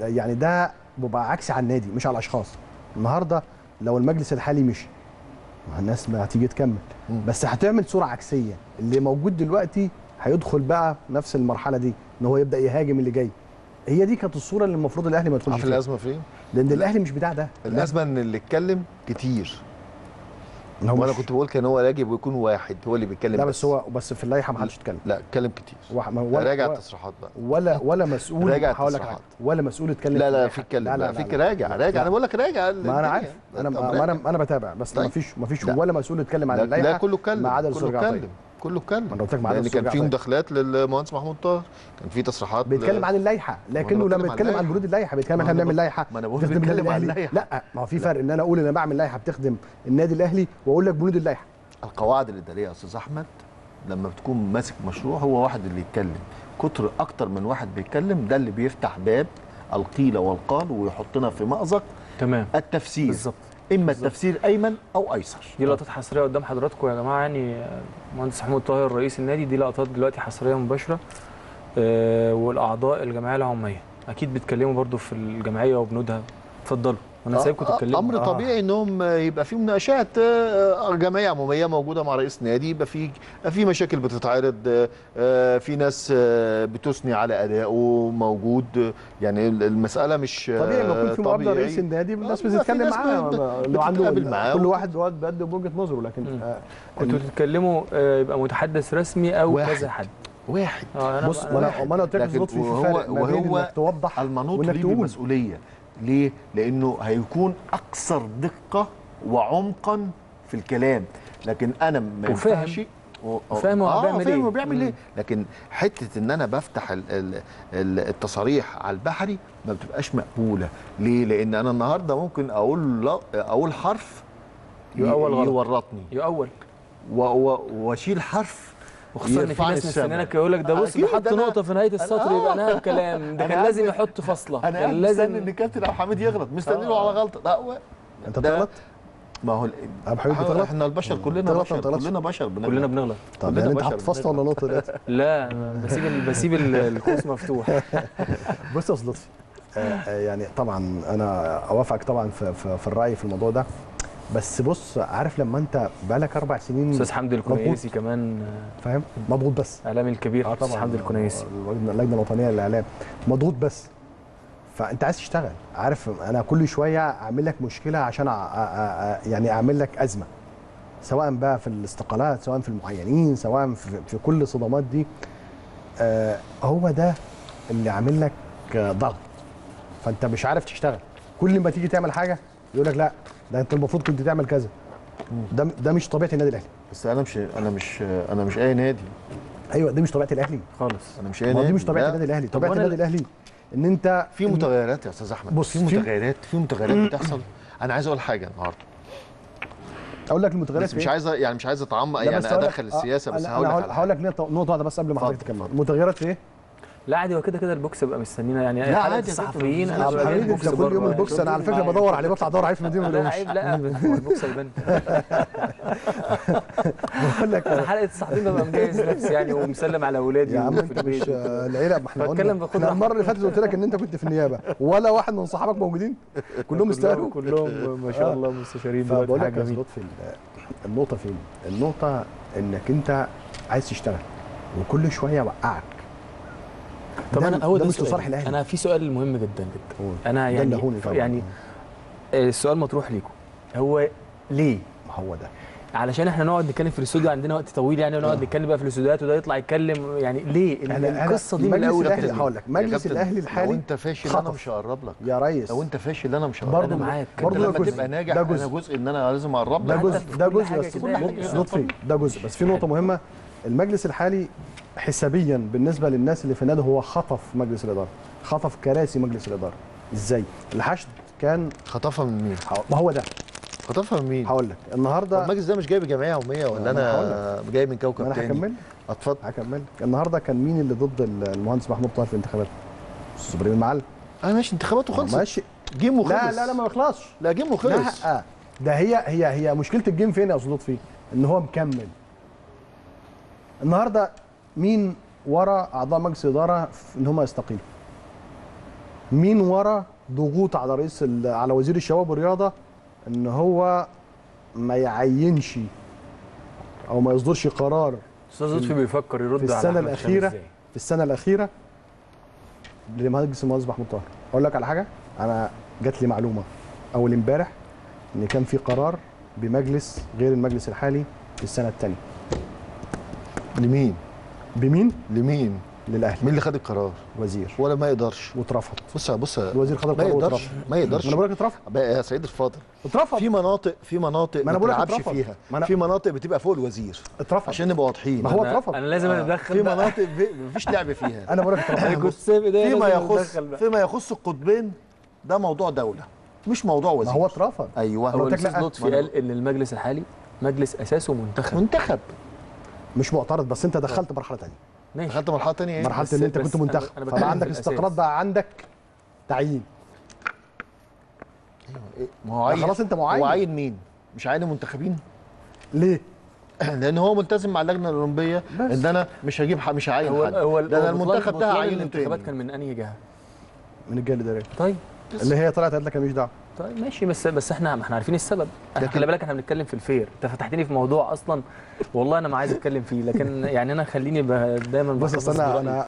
يعني ده بيبقى عكسي على النادي مش على الأشخاص. النهارده لو المجلس الحالي مشي الناس ما هتيجي تكمل. بس هتعمل صورة عكسية. اللي موجود دلوقتي هيدخل بقى نفس المرحلة دي إن هو يبدأ يهاجم اللي جاي. هي دي كانت الصورة اللي المفروض الأهلي ما يدخلش فيها. الأزمة فين؟ لأن الأهلي مش بتاع ده. الأزمة إن اللي اتكلم كتير. هو وأنا مش- كنت بقول كان هو يجب يكون واحد هو اللي بيتكلم لا بس هو بس في اللائحة ما حدش اتكلم. لا اتكلم كتير. هو- ما- ولا- راجع التصريحات بقى. ولا ولا مسؤول. راجع هقول لك ولا مسؤول اتكلم لا لا. في اتكلم. لا لا لا فيك لا. راجع راجع. أنا بقول لك راجع. ما أنا. عارف. أنا ما. أنا أنا بتابع. بس طيب. ما فيش ما فيش لا. ولا مسؤول اتكلم عن لا, اللائحة. لا كله اتكلم. ما عدا اتكلم. كله اتكلم أنا قلت لك لأن الأستاذ كان في. مداخلات للمهندس محمود طاهر كان في تصريحات بيتكلم عن اللائحة لكنه لما عن يتكلم عن. بنود اللائحة بيتكلم إحنا بنعمل لائحة ما أنا بقول بيتكلم عن. اللائحة. لا ما هو في فرق إن أنا أقول إن أنا بعمل لائحة بتخدم النادي الأهلي وأقول لك بنود اللائحة القواعد الاداريه يا أستاذ أحمد لما بتكون ماسك مشروع هو واحد اللي يتكلم كتر أكتر من واحد بيتكلم ده اللي بيفتح باب القيل والقال ويحطنا في مأزق تمام التفسير بالظبط إما التفسير أيمن أو أيسر. دي لقطات حصرية قدام حضراتكم يا جماعة يعني مهندس محمود طاهر رئيس النادي دي لقطات دلوقتي حصرية مباشرة آه، والأعضاء الجمعية العموميه أكيد بيتكلموا برضو في الجمعية وبنودها. اتفضلوا. أنا سايبكم آه، تتكلموا. أمر آه. طبيعي إنهم يبقى في مناقشات آه، جمعيه عمومية موجودة مع رئيس نادي يبقى في في مشاكل بتتعرض آه، آه، في ناس آه، بتثني على أدائه موجود آه، يعني المسألة مش آه، طبيعي لما يكون في مقابلة. رئيس النادي الناس آه، بتتكلم معاه. اللي عنده كل واحد بيقدم بوجهه نظره لكن. آه، كنتوا تتكلموا آه، يبقى متحدث رسمي أو. كذا حد. واحد. بص ما أنا قلت لك لطفي في فرق وهو توضح المنوط ليه تقول. بالمسؤوليه ليه؟ لأنه هيكون أكثر دقة وعمقا في الكلام لكن أنا ما. ينفعش وفاهم هو آه بيعمل إيه. هو بيعمل. إيه لكن حتة إن أنا بفتح ال ال ال التصاريح على البحري ما بتبقاش مقبولة ليه لأن أنا النهارده ممكن أقول لا أقول حرف يؤول. يورطني يؤول وأشيل حرف وخصوصا إن في ناس. مستنينك يقول لك ده بص أكيد ده حط أنا- نقطة في نهاية السطر أنا- يبقى نهايه الكلام ده أنا كان لازم يحط فاصله أنا لازم إن كابتن عبد الحميد يغلط. مستني له آه. على غلطة. لا هو أنت بتغلط؟ ما هو ابو حميد بتغلط؟ إحنا البشر كلنا بشر؟ كلنا بشر بنغلط. كلنا بنغلط. طب يعني أنت حاطط فاصله ولا نقطة دلوقتي؟ لا بسيب بسيب ال- القوس مفتوح. بص يا أستاذ لطفي آه، آه، يعني طبعا أنا أوافقك طبعا في, في, في الرأي في الموضوع ده. بس بص عارف لما انت بقالك أربع سنين أستاذ حمدي الكنيسي كمان آه، فاهم؟ مضغوط بس. إعلامي الكبير آه أستاذ حمدي الكنيسي اللجنه الوطنية للإعلام. مضغوط بس. فأنت عايز تشتغل. عارف أنا كل شوية أعمل لك مشكلة عشان أ- أ- يعني أعمل لك أزمة. سواء بقى في الاستقالات سواء في المعينين سواء في, في كل الصدمات دي. آه هو ده اللي عامل لك آه، ضغط. فأنت مش عارف تشتغل. كل ما تيجي تعمل حاجة يقول لك لا ده انت المفروض كنت تعمل كذا. ده ده مش طبيعة النادي الأهلي. بس أنا مش أنا مش أنا مش أي نادي. أيوه دي مش طبيعة الأهلي. خالص. أنا مش أي نادي دي مش طبيعة. النادي الأهلي. طبيعة النادي الأهلي إن أنت في متغيرات يا أستاذ أحمد. بص، في متغيرات في متغيرات بتحصل. أنا عايز أقول حاجة النهارده. أقول لك المتغيرات بس مش إيه؟ عايز يعني مش عايز أتعمق. يعني بس أدخل السياسة آه، بس أنا- هقول لك هقول. لك نقطة واحدة بس قبل ما حضرتك. تكمل. المتغيرات في إيه؟ لا عادي هو كده كده البوكس بقى مستنينا يعني. لا عادي الصحفيين أنا ببقى البوكس كل يوم. البوكس أنا على فكرة بدور عليه بطلع أدور عليه في المدينة لا عيب لا. البوكس هيبان بقول لك أنا حلقه الصحفيين ببقى مجهز نفسي يعني ومسلم على أولادي يا عم أنت مش العيلة ما إحنا بتكلم راحتي. المرة اللي فاتت قلت لك إن أنت كنت في النيابة ولا واحد من صحابك موجودين؟ كلهم استاهلوا كلهم ما شاء الله مستشارين دلوقتي فبقول لك يا لطفي ال- النقطة فين؟ النقطة إنك أنت عايز تشتغل وكل شوية اوقعك طب ده- أنا هو ده ده مش سؤالي. الأهلي. أنا في سؤال مهم جدا جدا. أنا ده يعني. يعني آه، السؤال مطروح ليكم. هو ليه؟ ما هو ده. علشان إحنا نقعد نتكلم في الاستوديو عندنا وقت طويل يعني ونقعد نتكلم بقى في الاستوديوهات وده يطلع يتكلم يعني ليه؟ القصة دي من الأول الأهلي كده هقول لك مجلس الأهلي لو الحالي أنت فاشل أنا خطف. مش هقرب لك. يا ريس. لو أنت فاشل أنا مش هقرب برضه معاك. برضه لما ده تبقى جزء. ناجح ده أنا جزء. جزء إن أنا لازم أقرب ده لك. جزء. في ده جزء. بس لطفي ده جزء. بس في نقطة مهمة. المجلس الحالي حسابيا بالنسبة للناس اللي في النادي هو خطف مجلس الإدارة خطف كراسي مجلس الإدارة. إزاي؟ الحشد كان خطفها من مين؟ ما هو ده. خطفها من مين؟ هقول لك النهارده المجلس ده مش جاي بجمعيه عمومية ولا أنا أنا جاي من كوكب أنا تاني؟ هكمل. اتفضل. هكمل. النهارده كان مين اللي ضد المهندس محمود طاهر في الانتخابات إبراهيم المعلم. أنا ماشي انتخاباته خلصت. ماشي. game وخلص لا لا لا ما يخلصش. لا game وخلص لا ده هي هي هي مشكلة ال game فين يا أستاذ لطفي؟ إن هو مكمل. النهارده مين ورا أعضاء مجلس الإدارة ان هم يستقيلوا؟ مين ورا ضغوط على رئيس على وزير الشباب والرياضة إن هو ما يعينش أو ما يصدرش قرار أستاذ لطفي بيفكر يرد في على السنة هشام الأخيرة؟ في السنة الأخيرة لمهندس المهندس محمود طاهر أقول لك على حاجة أنا جات لي معلومة أول امبارح إن كان في قرار بمجلس غير المجلس الحالي في السنة الثانية لمين؟ بمين؟ لمين؟ للاهلي مين اللي خد القرار؟ وزير. ولا ما يقدرش. واترفض. بص بص الوزير خد ما القرار يقدرش. واترفض. ما يقدرش. ما أنا بقول لك اترفض. بقى يا سيد الفاضل. اترفض. في مناطق في مناطق ما ما أنا بقول لك بتلعبش اترفض. فيها. ما أنا- في مناطق بتبقى فوق الوزير. اترفض. عشان نبقى واضحين. ما هو أنا- اترفض. أنا لازم آه. اتدخل في بقى. مناطق في- مفيش لعب فيها. أنا بقول لك اترفض. أنا فيما يخص. فيما يخص القطبين ده موضوع دولة مش موضوع ما وزير. هو اترفض. أيوه. هو الأستاذ لا. لطفي قال إن المجلس الحالي مجلس أساسه منتخب. منتخب. مش معترض بس انت دخلت مرحلة ثانية ماشي. دخلت مرحلة ثانية إيه مرحلة إن أنت كنت منتخب. فبقى عندك. استقرار بقى عندك تعيين. ما هو عين خلاص أنت معين. هو عين مين؟ مش عين المنتخبين؟ ليه؟ لأن هو ملتزم مع اللجنة الأولمبية بس. إن أنا مش هجيب ح- مش هعين هو حد. هو ده أنا المنتخب ده هعينه الانتخابات كان من أنهي جهة؟ من الجهة الاداريه طيب. اللي هي طلعت قالت لك أنا ماليش دعوة. طيب ماشي بس بس إحنا ما إحنا عارفين السبب إحنا خلي بالك إحنا بنتكلم في الفير انت فتحتني في موضوع أصلا والله أنا ما عايز أتكلم فيه لكن يعني أنا خليني دايما بص اصل أنا. أنا